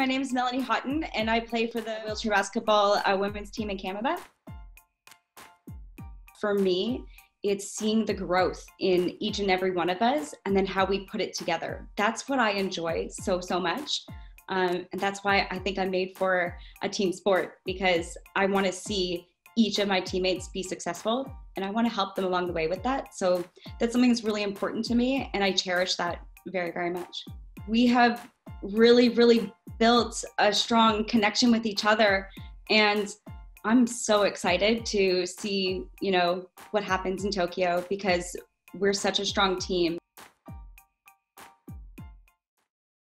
My name is Melanie Hawtin, and I play for the wheelchair basketball uh, women's team in Canada. For me, it's seeing the growth in each and every one of us and then how we put it together. That's what I enjoy so, so much. Um, and that's why I think I'm made for a team sport because I want to see each of my teammates be successful and I want to help them along the way with that. So that's something that's really important to me and I cherish that very, very much. We have really, really built a strong connection with each other. And I'm so excited to see, you know, what happens in Tokyo because we're such a strong team.